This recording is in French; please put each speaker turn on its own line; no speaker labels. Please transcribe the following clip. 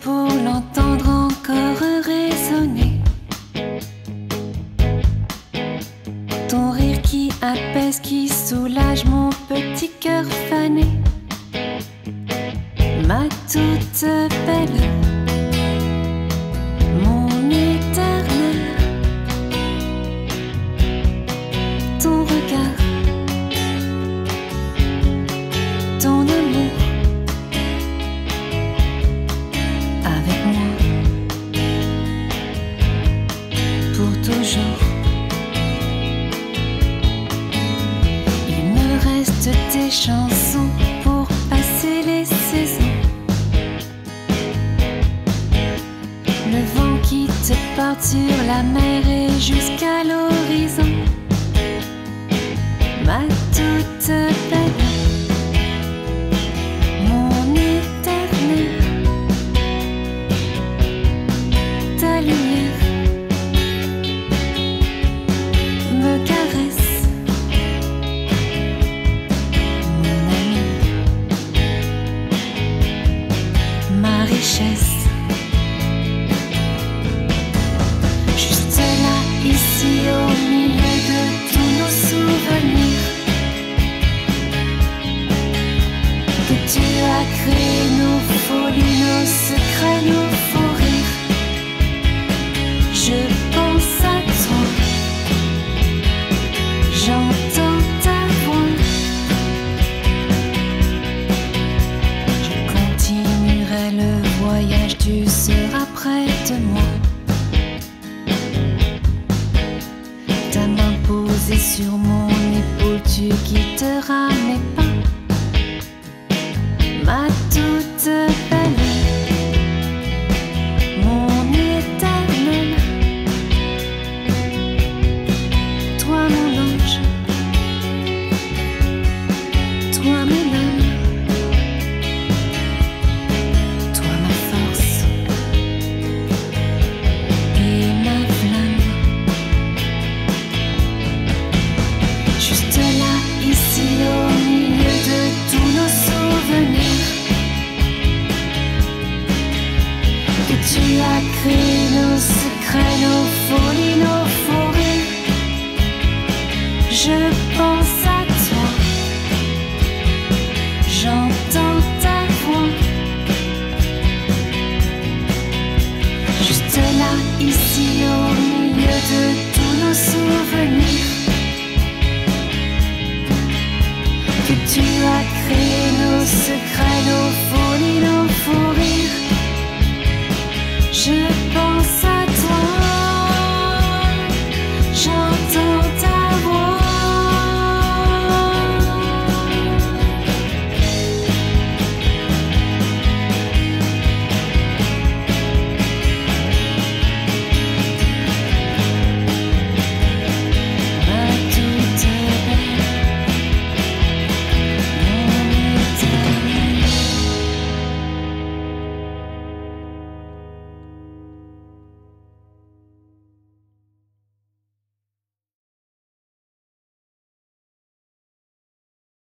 pour l'entendre encore résonner. Ton rire qui apaise, qui soulage mon petit cœur fané. Ma toute belle, des chansons pour passer les saisons. Le vent qui te porte sur la mer et jusqu'à l'horizon. Ma toute Juste là, ici, au milieu de tous nos souvenirs, que tu as créé nos folies, nos secrets, nos faux sur mon épaule, tu quitteras mes pas. sacrés, nos secrets, nos faux.